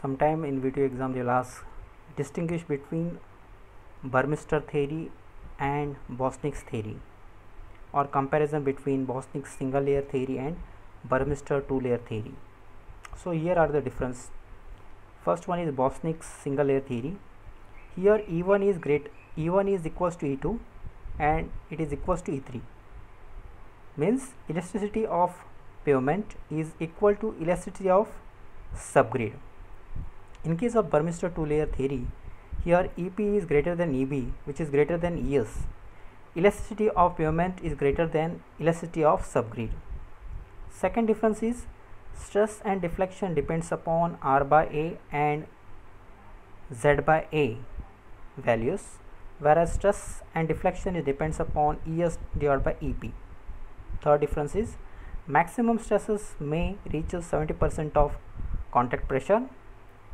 sometime in VTU exam they will ask distinguish between Burmister theory and Boussinesq's theory or comparison between Boussinesq's single layer theory and Burmister two layer theory. So here are the difference. First one is Bosnick's single layer theory. Here E1 is great E1 is equals to E2 and it is equals to E3 means elasticity of pavement is equal to elasticity of subgrade. In case of Burmister two layer theory, here EP is greater than EB which is greater than ES. Elasticity of pavement is greater than elasticity of subgrade. Second difference is stress and deflection depends upon R by A and Z by A values whereas stress and deflection depends upon ES divided by EP. Third difference is maximum stresses may reach 70% of contact pressure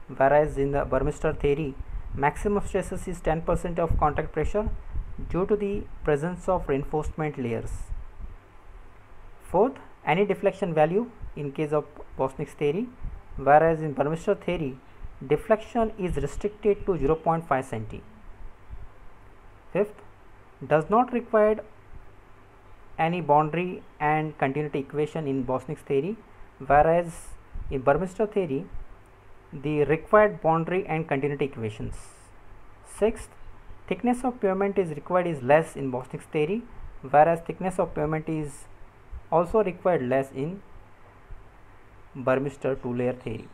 whereas in the Burmister theory maximum stresses is 10% of contact pressure due to the presence of reinforcement layers. Fourth, any deflection value in case of Boussinesq's theory whereas in Burmister theory deflection is restricted to 0.5 cm. Fifth, does not require any boundary and continuity equation in Bosnick's theory whereas in Burmester theory the required boundary and continuity equations. Sixth, thickness of pavement is required is less in Boussinesq's theory whereas thickness of pavement is also required less in Burmister two layer theory.